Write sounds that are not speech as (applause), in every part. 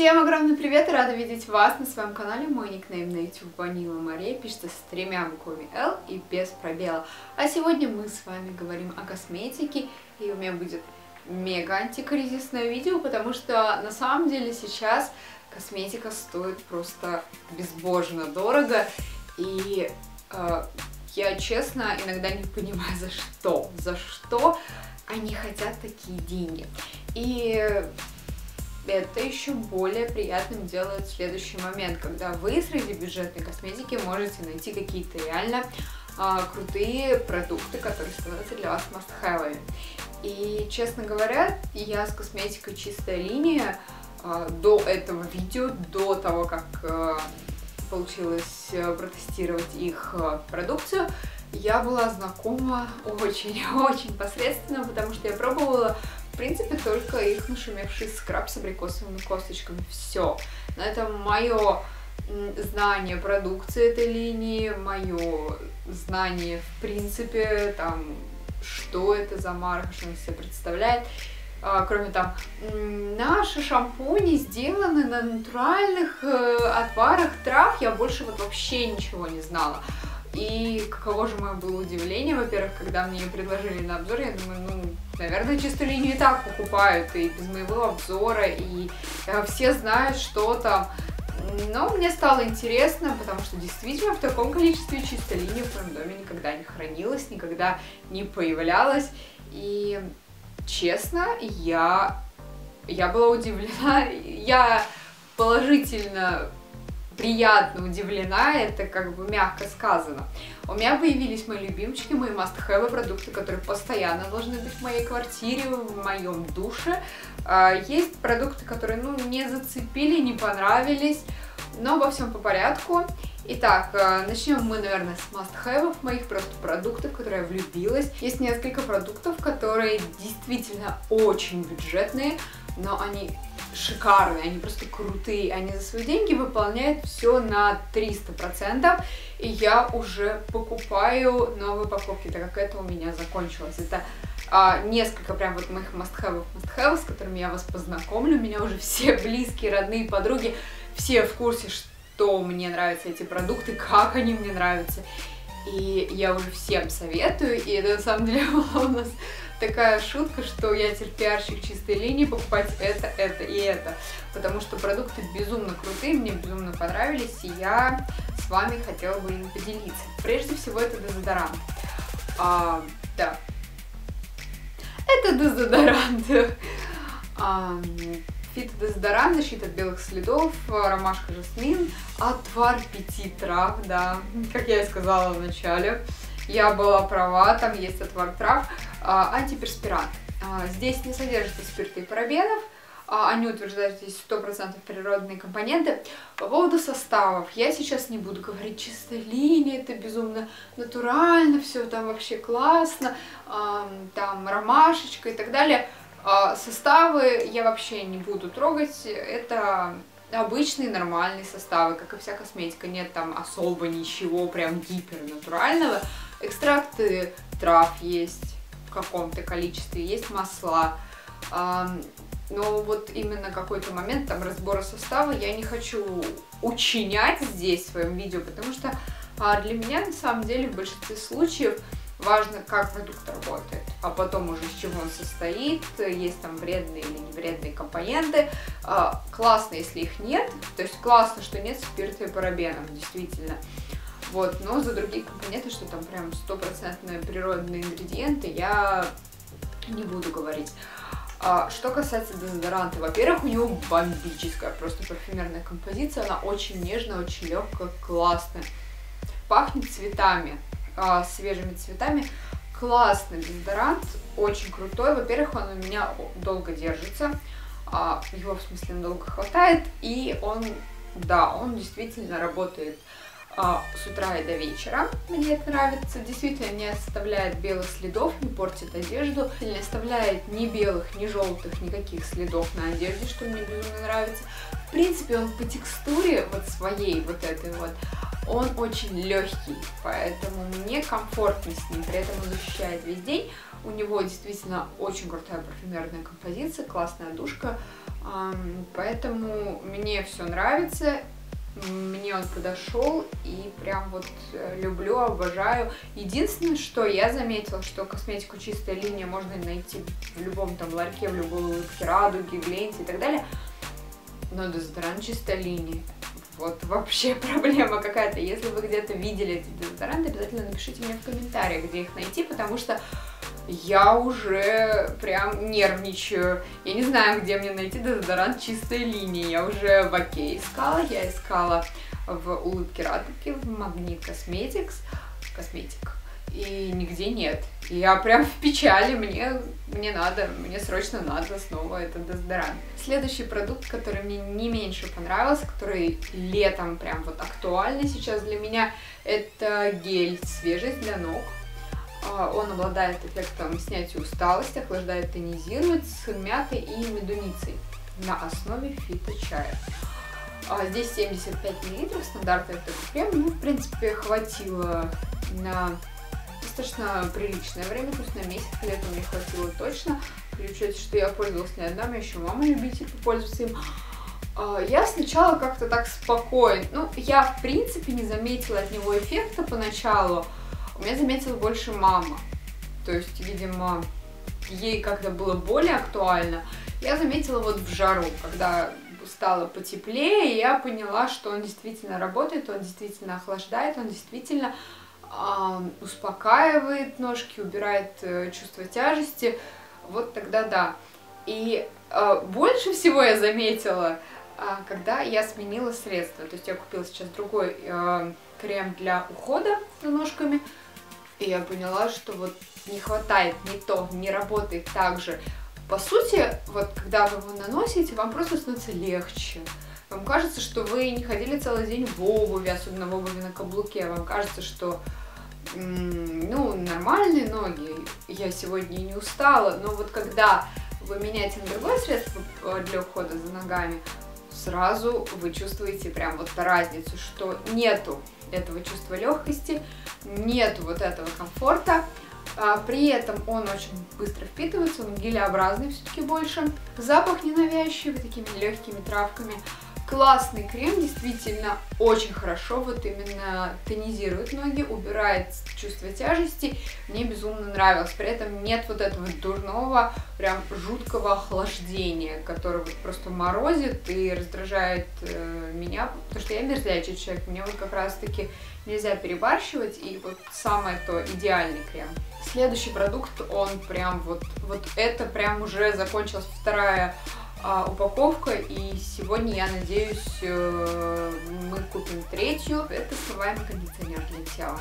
Всем огромный привет и рада видеть вас на своем канале. Мой никнейм на YouTube Ванила Мария пишется с тремя буквами L и без пробела. А сегодня мы с вами говорим о косметике, и у меня будет мега антикризисное видео, потому что на самом деле сейчас косметика стоит просто безбожно дорого, и э, я честно иногда не понимаю за что, за что они хотят такие деньги. И это еще более приятным делает следующий момент, когда вы среди бюджетной косметики можете найти какие-то реально а, крутые продукты, которые становятся для вас must И, честно говоря, я с косметикой чистая линия а, до этого видео, до того, как а, получилось э, протестировать их а, продукцию, я была знакома очень-очень (laughs) посредственно, потому что я пробовала принципе, только их нашумевший скраб с абрикосовыми косточками. Все. На этом мое знание продукции этой линии, мое знание, в принципе, там, что это за марка, что она себя представляет. А, кроме там, наши шампуни сделаны на натуральных э, отварах трав, я больше вот вообще ничего не знала. И каково же мое было удивление, во-первых, когда мне предложили на обзор, я думаю, ну, наверное, чистую линию и так покупают, и без моего обзора, и э, все знают, что там. Но мне стало интересно, потому что действительно в таком количестве чистой линии в моем доме никогда не хранилась, никогда не появлялась. И честно, я, я была удивлена. (laughs) Я положительно приятно удивлена, это как бы мягко сказано. У меня появились мои любимчики, мои must-have продукты, которые постоянно должны быть в моей квартире, в моем душе. А, есть продукты, которые, ну, не зацепили, не понравились, но во всем по порядку. Итак, а, начнем мы, наверное, с must-have моих просто продуктов, в которые я влюбилась. Есть несколько продуктов, которые действительно очень бюджетные, но они шикарные, они просто крутые, они за свои деньги выполняют все на 300%, и я уже покупаю новые покупки, так как это у меня закончилось. Это а, несколько прям вот моих must-have, must-have, с которыми я вас познакомлю, меня уже все (laughs) близкие, родные, подруги, все в курсе, что мне нравятся эти продукты, как они мне нравятся, и я уже всем советую, и это на самом деле была (laughs) у нас такая шутка, что я теперь пиарщик чистой линии, покупать это, это и это. Потому что продукты безумно крутые, мне безумно понравились, и я с вами хотела бы ими поделиться. Прежде всего, это дезодорант. А, да. Это дезодорант. А, фитодезодорант, защита от белых следов, ромашка жасмин, отвар пяти трав, да, как я и сказала в начале. Я была права, там есть отвар трав. А, антиперспирант. А, здесь не содержится спирта и парабенов, а, они утверждают здесь 100% природные компоненты. По поводу составов, я сейчас не буду говорить чистая линия, это безумно натурально, все там вообще классно, там ромашечка и так далее. Составы я вообще не буду трогать, это обычные нормальные составы, как и вся косметика, нет там особо ничего прям гипернатурального. Экстракты трав есть, каком-то количестве, есть масла. Но вот именно какой-то момент там разбора состава я не хочу учинять здесь в своем видео, потому что а, для меня на самом деле в большинстве случаев важно, как продукт работает, а потом уже из чего он состоит, есть там вредные или невредные компоненты. А, классно, если их нет, то есть классно, что нет спирта и парабенов, действительно. Вот, но за другие компоненты, что там прям стопроцентные природные ингредиенты, я не буду говорить. А, что касается дезодоранта, во-первых, у него бомбическая просто парфюмерная композиция, она очень нежная, очень легкая, классная. Пахнет цветами, а, свежими цветами. Классный дезодорант, очень крутой. Во-первых, он у меня долго держится, а, его в смысле долго хватает, и он, да, он действительно работает а, с утра и до вечера. Мне это нравится. Действительно не оставляет белых следов, не портит одежду, не оставляет ни белых, ни желтых никаких следов на одежде, что мне безумно нравится. В принципе, он по текстуре вот своей вот этой вот, он очень легкий, поэтому мне комфортно с ним, при этом он защищает весь день. У него действительно очень крутая парфюмерная композиция, классная душка, Поэтому мне все нравится, мне он подошел и прям вот э, люблю, обожаю. Единственное, что я заметила, что косметику чистая линия можно найти в любом там ларьке, в любой улыбке, радуге, гленте и так далее. Но дезодорант чистой линии. Вот вообще (laughs) проблема какая-то. Если вы где-то видели эти дезодоранты, обязательно напишите мне в комментариях, где их найти, потому что я уже прям нервничаю. Я не знаю, где мне найти дезодорант чистой линии. Я уже в Оке искала, я искала в улыбке радуги, в Магнит Косметикс, косметик, и нигде нет. Я прям в печали, мне, мне надо, мне срочно надо снова этот дезодорант. Следующий продукт, который мне не меньше понравился, который летом прям вот актуальный сейчас для меня, это гель свежесть для ног он обладает эффектом снятия усталости, охлаждает, тонизирует с мятой и медуницей на основе фиточая. А, здесь 75 мл, стандартный этот крем, ну, в принципе, хватило на достаточно приличное время, то есть на месяц летом мне хватило точно. При учете, что я пользовалась не одна, еще мама любитель попользоваться им. А, я сначала как-то так спокойно, ну, я в принципе не заметила от него эффекта поначалу, меня заметила больше мама. То есть, видимо, ей как-то было более актуально. Я заметила вот в жару, когда стало потеплее, и я поняла, что он действительно работает, он действительно охлаждает, он действительно э, успокаивает ножки, убирает э, чувство тяжести. Вот тогда да. И э, больше всего я заметила, э, когда я сменила средства. То есть я купила сейчас другой э, крем для ухода за ножками. И я поняла, что вот не хватает не то, не работает так же. По сути, вот когда вы его наносите, вам просто становится легче. Вам кажется, что вы не ходили целый день в обуви, особенно в обуви на каблуке. Вам кажется, что ну, нормальные ноги, я сегодня не устала, но вот когда вы меняете на другое средство для ухода за ногами, сразу вы чувствуете прям вот разницу, что нету этого чувства легкости, нет вот этого комфорта. А, при этом он очень быстро впитывается, он гелеобразный все-таки больше. Запах ненавязчивый, такими легкими травками. Классный крем, действительно очень хорошо вот именно тонизирует ноги, убирает чувство тяжести. Мне безумно нравилось. При этом нет вот этого дурного, прям жуткого охлаждения, которое вот просто морозит и раздражает э, меня, потому что я мерзлячий человек. Мне вот как раз-таки нельзя перебарщивать, и вот самое то идеальный крем. Следующий продукт, он прям вот, вот это прям уже закончилась вторая а, упаковка, и сегодня, я надеюсь, э, мы купим третью. Это смываемый кондиционер для тела.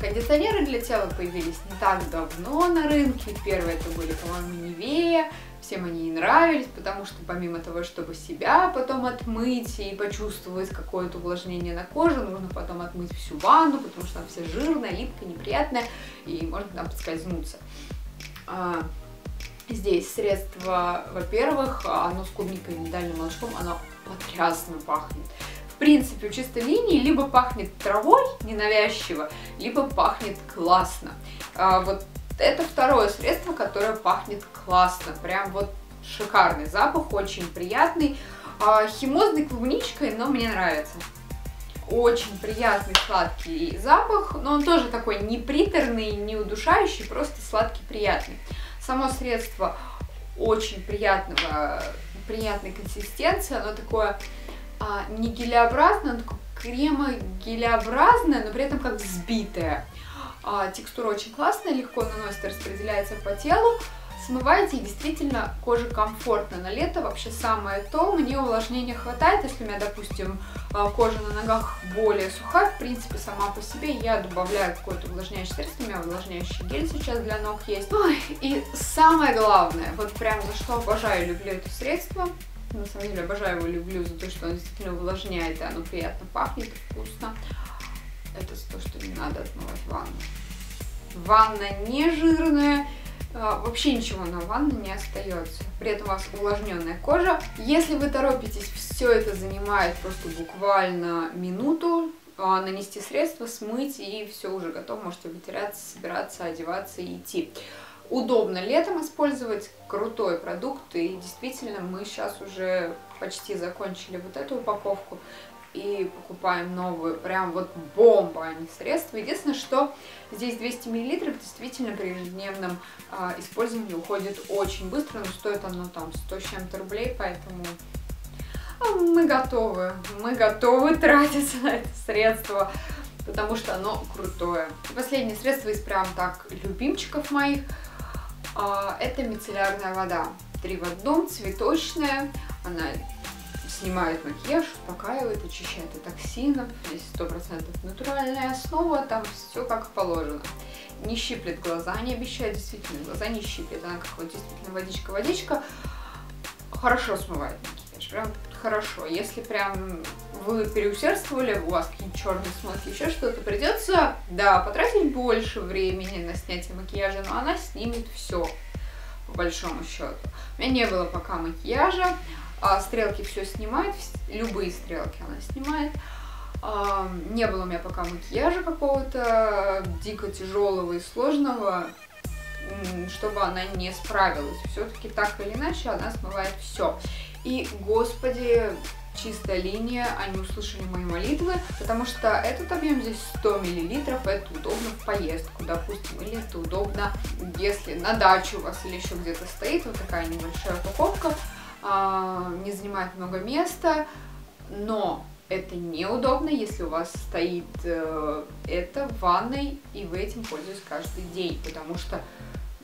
Кондиционеры для тела появились не так давно на рынке. Первые это были, по-моему, Невея. Всем они не нравились, потому что помимо того, чтобы себя потом отмыть и почувствовать какое-то увлажнение на коже, нужно потом отмыть всю ванну, потому что она вся жирная, липкая, неприятная, и можно там подскользнуться. Здесь средство, во-первых, оно с клубникой и миндальным молочком, оно потрясно пахнет. В принципе, у чистой линии либо пахнет травой ненавязчиво, либо пахнет классно. А, вот это второе средство, которое пахнет классно. Прям вот шикарный запах, очень приятный. А, химозной клубничкой, но мне нравится. Очень приятный сладкий запах, но он тоже такой не приторный, не удушающий, просто сладкий, приятный. Само средство очень приятного, приятной консистенции, оно такое а, не гелеобразное, оно такое кремо-гелеобразное, но при этом как взбитое. А, текстура очень классная, легко наносится, распределяется по телу смываете, и действительно коже комфортно. На лето вообще самое то, мне увлажнения хватает, если у меня, допустим, а, кожа на ногах более сухая, в принципе, сама по себе, я добавляю какое-то увлажняющее средство, у меня увлажняющий гель сейчас для ног есть. Ой, и самое главное, вот прям за что обожаю, люблю это средство, на самом деле обожаю его, люблю за то, что он действительно увлажняет, и оно приятно пахнет и вкусно. Это то, что не надо отмывать ванну. Ванна не жирная, вообще ничего на ванну не остается. При этом у вас увлажненная кожа. Если вы торопитесь, все это занимает просто буквально минуту. А, нанести средство, смыть и все уже готово. Можете вытираться, собираться, одеваться и идти. удобно летом использовать, крутой продукт, и действительно мы сейчас уже почти закончили вот эту упаковку и покупаем новую, прям вот бомба, а не средство. Единственное, что здесь 200 мл действительно при ежедневном э, использовании уходит очень быстро, но стоит оно там 100 с чем-то рублей, поэтому а, мы готовы, мы готовы тратить на это средство, потому что оно крутое. И последнее средство из прям так любимчиков моих, э, это мицеллярная вода. Три в одном, цветочная, она снимает макияж, успокаивает, очищает от токсинов, здесь 100% натуральная основа, там все как положено. Не щиплет глаза, не обещает, действительно, глаза не щиплет, она как вот действительно водичка-водичка, хорошо смывает макияж, прям хорошо. Если прям вы переусердствовали, у вас какие-нибудь черные смазки, еще что-то, придется, да, потратить больше времени на снятие макияжа, но она снимет все, по большому счету. У меня не было пока макияжа, а, стрелки все снимает, любые стрелки она снимает. А, не было у меня пока макияжа какого-то дико тяжелого и сложного, чтобы она не справилась. Все-таки так или иначе она смывает все. И, господи, чистая линия, они услышали мои молитвы, потому что этот объем здесь 100 миллилитров, это удобно в поездку, допустим, или это удобно, если на дачу у вас или еще где-то стоит вот такая небольшая упаковка, не занимает много места, но это неудобно, если у вас стоит э, это в ванной, и вы этим пользуетесь каждый день, потому что,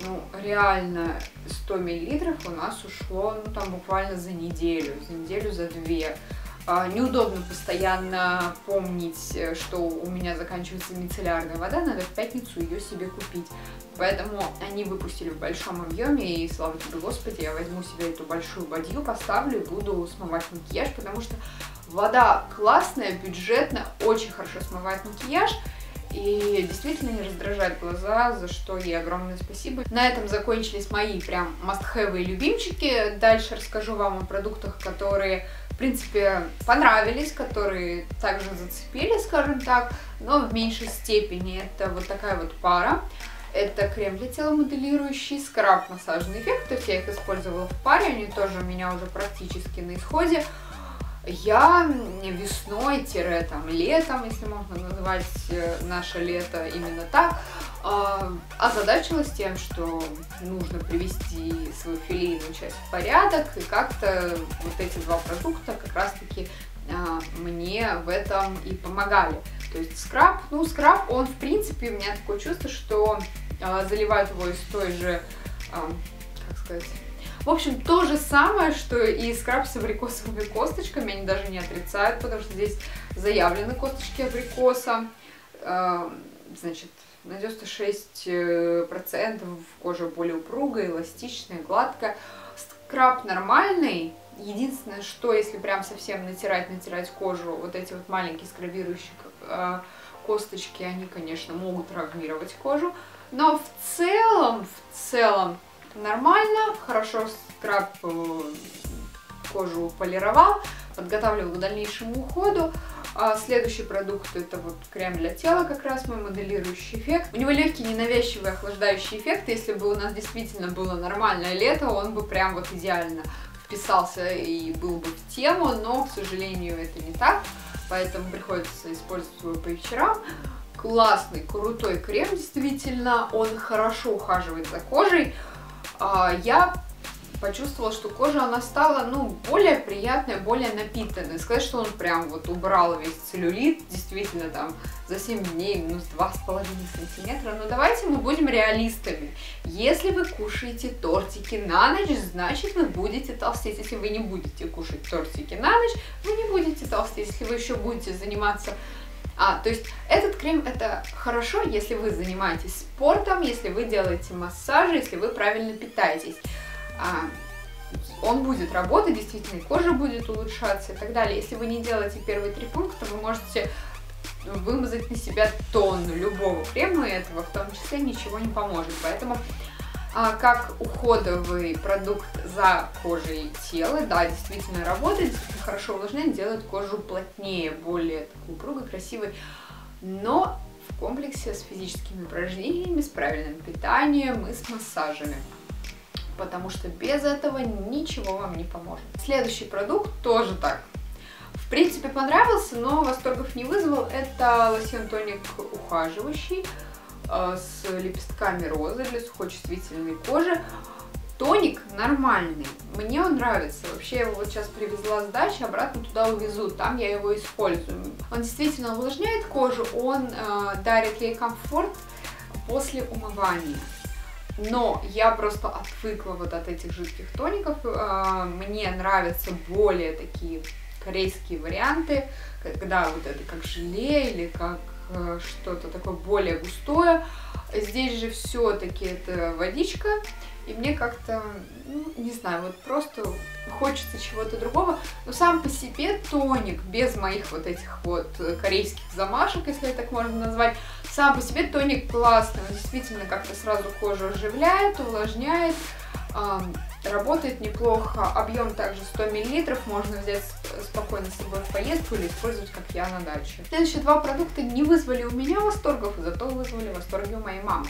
ну, реально 100 миллилитров у нас ушло, ну, там буквально за неделю, за неделю, за две. А, неудобно постоянно помнить, э, что у меня заканчивается мицеллярная вода, надо в пятницу ее себе купить. Поэтому они выпустили в большом объеме, и слава тебе Господи, я возьму себе эту большую бадью, поставлю и буду смывать макияж, потому что вода классная, бюджетная, очень хорошо смывает макияж, и действительно не раздражает глаза, за что ей огромное спасибо. На этом закончились мои прям must-have и любимчики. Дальше расскажу вам о продуктах, которые принципе, понравились, которые также зацепили, скажем так, но в меньшей степени. Это вот такая вот пара. Это крем для тела моделирующий, скраб массажный эффект, то есть я их использовала в паре, они тоже у меня уже практически на исходе. Я весной-там летом, если можно называть э, наше лето именно так, а, озадачилась тем, что нужно привести свою филейную часть в порядок, и как-то вот эти два продукта как раз-таки а, мне в этом и помогали. То есть скраб, ну скраб, он в принципе, у меня такое чувство, что а, заливают его из той же, как сказать, в общем, то же самое, что и скраб с абрикосовыми косточками, они даже не отрицают, потому что здесь заявлены косточки абрикоса, значит, на 96% кожа более упругая, эластичная, гладкая. Скраб нормальный. Единственное, что если прям совсем натирать, натирать кожу, вот эти вот маленькие скрабирующие э, косточки, они, конечно, могут травмировать кожу. Но в целом, в целом нормально, хорошо скраб э, кожу полировал, подготавливал к дальнейшему уходу. А следующий продукт это вот крем для тела, как раз мой моделирующий эффект. У него легкий ненавязчивый охлаждающий эффект. Если бы у нас действительно было нормальное лето, он бы прям вот идеально вписался и был бы в тему, но, к сожалению, это не так, поэтому приходится использовать его по вечерам. Классный, крутой крем, действительно, он хорошо ухаживает за кожей. А, я почувствовала, что кожа, она стала, ну, более приятная, более напитанная. Сказать, что он прям вот убрал весь целлюлит, действительно, там, за 7 дней минус 2,5 сантиметра. Но давайте мы будем реалистами. Если вы кушаете тортики на ночь, значит, вы будете толстеть. Если вы не будете кушать тортики на ночь, вы не будете толстеть. Если вы еще будете заниматься а, то есть этот крем это хорошо, если вы занимаетесь спортом, если вы делаете массажи, если вы правильно питаетесь а, он будет работать, действительно, кожа будет улучшаться и так далее. Если вы не делаете первые три пункта, вы можете вымазать на себя тонну любого крема, и этого в том числе ничего не поможет. Поэтому а, как уходовый продукт за кожей тела, да, действительно работает, хорошо увлажняет, делает кожу плотнее, более такой упругой, красивой, но комплексе с физическими упражнениями, с правильным питанием и с массажами потому что без этого ничего вам не поможет. Следующий продукт тоже так. В принципе, понравился, но восторгов не вызвал. Это лосьон тоник ухаживающий с лепестками розы для сухочувствительной кожи. Тоник нормальный, мне он нравится. Вообще я его вот сейчас привезла с дачи, обратно туда увезу, там я его использую. Он действительно увлажняет кожу, он э, дарит ей комфорт после умывания. Но я просто отвыкла вот от этих жидких тоников. Э, мне нравятся более такие корейские варианты, когда вот это как желе или как э, что-то такое более густое. Здесь же все-таки это водичка, и мне как-то, ну, не знаю, вот просто хочется чего-то другого. Но сам по себе тоник, без моих вот этих вот корейских замашек, если это так можно назвать, сам по себе тоник классный, он действительно как-то сразу кожу оживляет, увлажняет, работает неплохо. Объем также 100 мл, можно взять спокойно с собой в поездку или использовать, как я на даче. Следующие два продукта не вызвали у меня восторгов, зато вызвали восторги у моей мамы.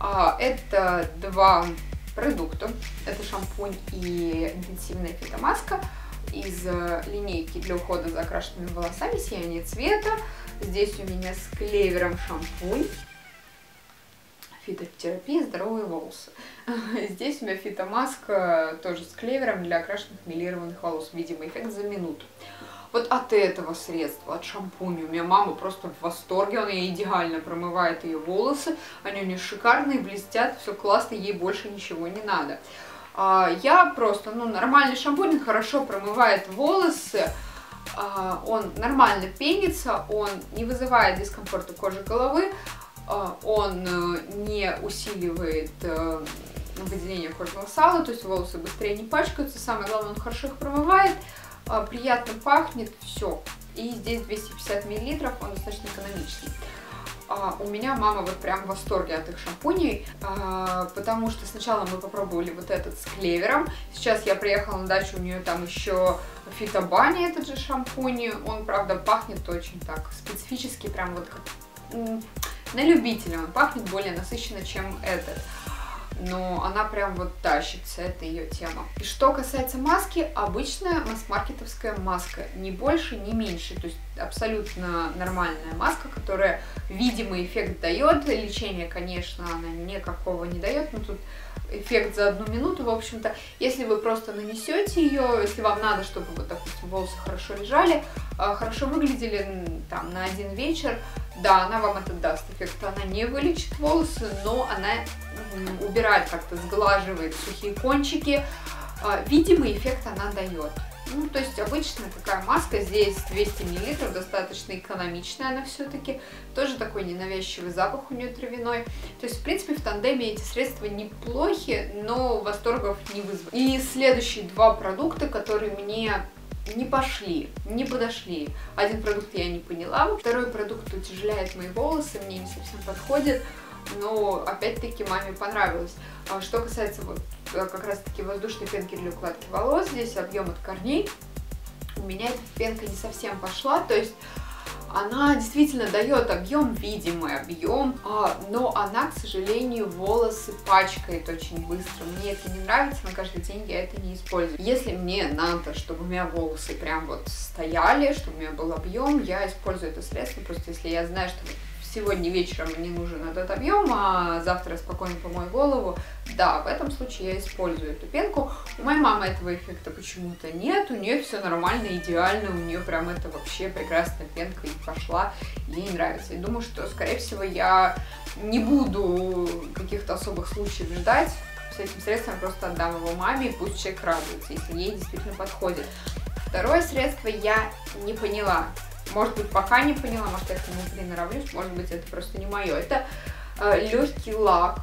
А, это два продукта. Это шампунь и интенсивная фитомаска из э, линейки для ухода за окрашенными волосами «Сияние цвета». Здесь у меня с клевером шампунь фитотерапия здоровые волосы. (laughs) Здесь у меня фитомаска тоже с клевером для окрашенных милированных волос. Видимо, эффект за минуту. Вот от этого средства, от шампуня, у меня мама просто в восторге, она идеально промывает ее волосы, они у нее шикарные, блестят, все классно, ей больше ничего не надо. А, я просто, ну, нормальный шампунь, хорошо промывает волосы, а, он нормально пенится, он не вызывает дискомфорта кожи головы, он э, не усиливает э, выделение кожного сала, то есть волосы быстрее не пачкаются, самое главное, он хорошо их промывает, приятно пахнет, все. И здесь 250 мл, он достаточно экономичный. А, у меня мама вот прям в восторге от их шампуней, потому что сначала мы попробовали вот этот с клевером, сейчас я приехала на дачу, у нее там еще фитобани этот же шампунь, он, правда, пахнет очень так специфически, прям вот как на любителя, он пахнет более насыщенно, чем этот. Но она прям вот тащится, это ее тема. И что касается маски, обычная масс-маркетовская маска, ни больше, ни меньше, то есть абсолютно нормальная маска, которая видимый эффект дает, лечение, конечно, она никакого не дает, но тут эффект за одну минуту, в общем-то, если вы просто нанесете ее, если вам надо, чтобы вот, допустим, волосы хорошо лежали, а, хорошо выглядели там на один вечер, да, она вам это даст эффект, она не вылечит волосы, но она убирает как-то, сглаживает сухие кончики, а, видимый эффект она дает. Ну, то есть обычная такая маска, здесь 200 мл, достаточно экономичная она все-таки. Тоже такой ненавязчивый запах у нее травяной. То есть, в принципе, в тандеме эти средства неплохи, но восторгов не вызвали. И следующие два продукта, которые мне не пошли, не подошли. Один продукт я не поняла, второй продукт утяжеляет мои волосы, мне не совсем подходит но опять-таки маме понравилось. А что касается вот э, как раз-таки воздушной пенки для укладки волос, здесь объем от корней, у меня эта пенка не совсем пошла, то есть она действительно дает объем, видимый объем, а, но она, к сожалению, волосы пачкает очень быстро. Мне это не нравится, на каждый день я это не использую. Если мне надо, чтобы у меня волосы прям вот стояли, чтобы у меня был объем, я использую это средство, просто если я знаю, что сегодня вечером мне нужен этот объем, а завтра спокойно помою голову, да, в этом случае я использую эту пенку. У моей мамы этого эффекта почему-то нет, у нее все нормально, идеально, у нее прям это вообще прекрасная пенка и пошла, ей нравится. И думаю, что, скорее всего, я не буду каких-то особых случаев ждать, с этим средством просто отдам его маме, и пусть человек радуется, если ей действительно подходит. Второе средство я не поняла. Может быть, пока не поняла, может, я к нему приноровлюсь, может быть, это просто не мое. Это э, легкий лак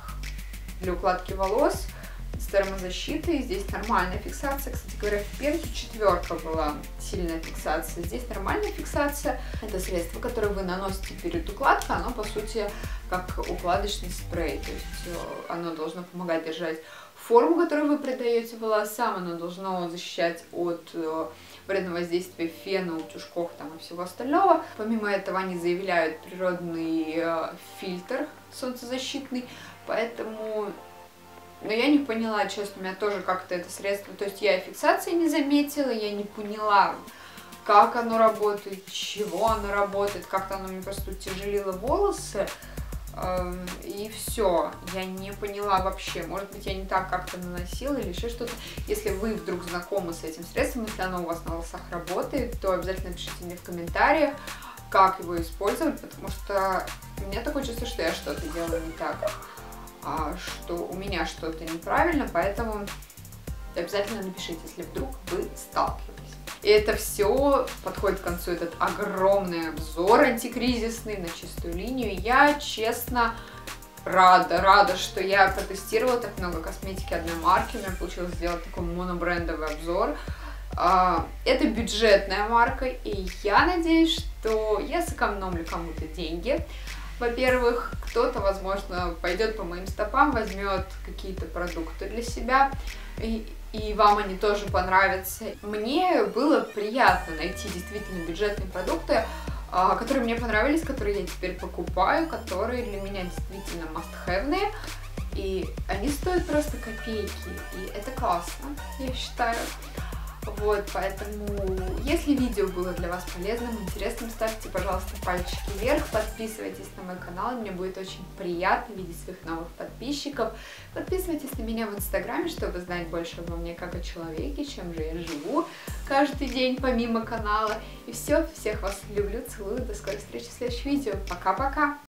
для укладки волос с термозащитой. Здесь нормальная фиксация. Кстати говоря, в пенке четверка была сильная фиксация. Здесь нормальная фиксация. Это средство, которое вы наносите перед укладкой. Оно, по сути, как укладочный спрей. То есть э, оно должно помогать держать форму, которую вы придаете волосам. Оно должно защищать от э, вредного воздействия фена, утюжков там и всего остального. Помимо этого они заявляют природный э, фильтр солнцезащитный, поэтому но я не поняла, честно, у меня тоже как-то это средство, то есть я фиксации не заметила, я не поняла, как оно работает, чего оно работает, как-то оно мне просто утяжелило волосы, и все, я не поняла вообще, может быть, я не так как-то наносила или еще что-то. Если вы вдруг знакомы с этим средством, если оно у вас на волосах работает, то обязательно пишите мне в комментариях, как его использовать, потому что у меня такое чувство, что я что-то делаю не так. А, что у меня что-то неправильно, поэтому обязательно напишите, если вдруг вы сталкивались. И это все подходит к концу, этот огромный обзор антикризисный на чистую линию. Я, честно, рада, рада, что я протестировала так много косметики одной марки. У меня получилось сделать такой монобрендовый обзор. А, это бюджетная марка, и я надеюсь, что я сэкономлю кому-то деньги. Во-первых, кто-то, возможно, пойдет по моим стопам, возьмет какие-то продукты для себя, и, и вам они тоже понравятся. Мне было приятно найти действительно бюджетные продукты, а, которые мне понравились, которые я теперь покупаю, которые для меня действительно must-have. И они стоят просто копейки, и это классно, я считаю. Вот, поэтому, если видео было для вас полезным, интересным, ставьте, пожалуйста, пальчики вверх, подписывайтесь на мой канал, мне будет очень приятно видеть своих новых подписчиков. Подписывайтесь на меня в инстаграме, чтобы знать больше обо мне как о человеке, чем же я живу каждый день помимо канала. И все, всех вас люблю, целую, до скорой встречи в следующем видео. Пока-пока!